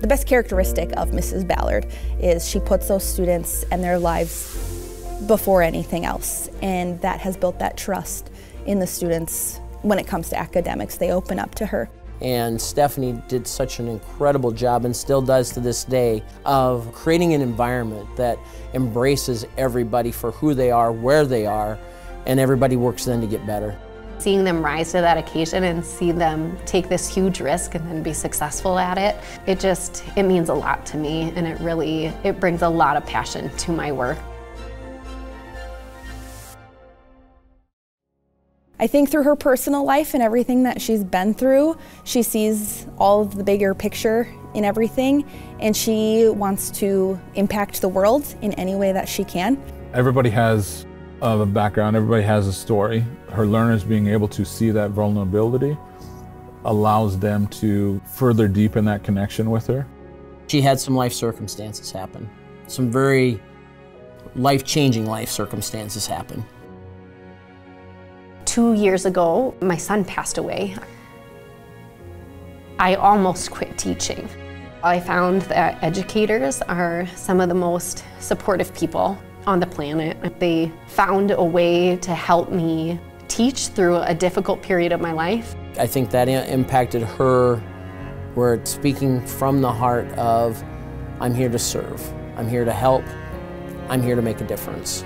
The best characteristic of Mrs. Ballard is she puts those students and their lives before anything else, and that has built that trust in the students when it comes to academics. They open up to her. And Stephanie did such an incredible job and still does to this day of creating an environment that embraces everybody for who they are, where they are, and everybody works then to get better. Seeing them rise to that occasion and see them take this huge risk and then be successful at it, it just, it means a lot to me and it really, it brings a lot of passion to my work. I think through her personal life and everything that she's been through, she sees all of the bigger picture in everything and she wants to impact the world in any way that she can. Everybody has a background, everybody has a story. Her learners being able to see that vulnerability allows them to further deepen that connection with her. She had some life circumstances happen, some very life-changing life circumstances happen two years ago, my son passed away. I almost quit teaching. I found that educators are some of the most supportive people on the planet. They found a way to help me teach through a difficult period of my life. I think that impacted her where speaking from the heart of, I'm here to serve, I'm here to help, I'm here to make a difference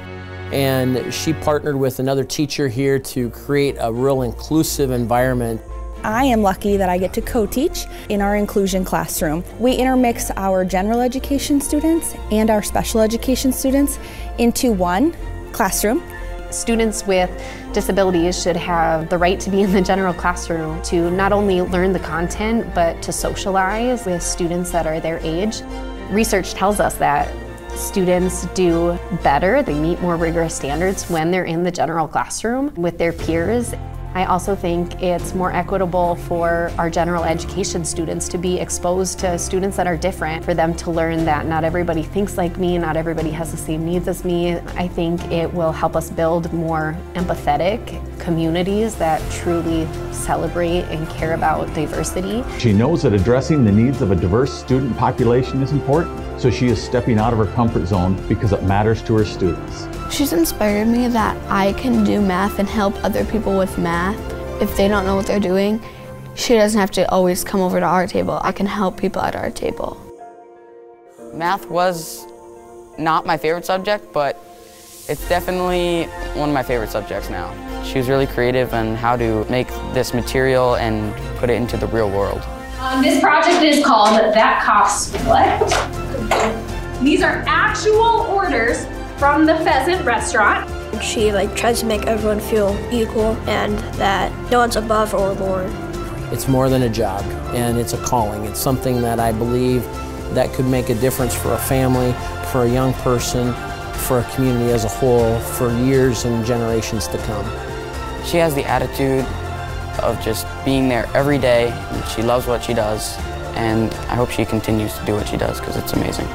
and she partnered with another teacher here to create a real inclusive environment. I am lucky that I get to co-teach in our inclusion classroom. We intermix our general education students and our special education students into one classroom. Students with disabilities should have the right to be in the general classroom to not only learn the content but to socialize with students that are their age. Research tells us that Students do better, they meet more rigorous standards when they're in the general classroom with their peers. I also think it's more equitable for our general education students to be exposed to students that are different, for them to learn that not everybody thinks like me, not everybody has the same needs as me. I think it will help us build more empathetic communities that truly celebrate and care about diversity. She knows that addressing the needs of a diverse student population is important, so she is stepping out of her comfort zone because it matters to her students. She's inspired me that I can do math and help other people with math. If they don't know what they're doing, she doesn't have to always come over to our table. I can help people at our table. Math was not my favorite subject, but it's definitely one of my favorite subjects now. She was really creative on how to make this material and put it into the real world. Um, this project is called That Costs What? These are actual orders from the Pheasant restaurant. She like tries to make everyone feel equal and that no one's above or below. It's more than a job and it's a calling. It's something that I believe that could make a difference for a family, for a young person, for a community as a whole for years and generations to come. She has the attitude of just being there every day. She loves what she does and I hope she continues to do what she does because it's amazing.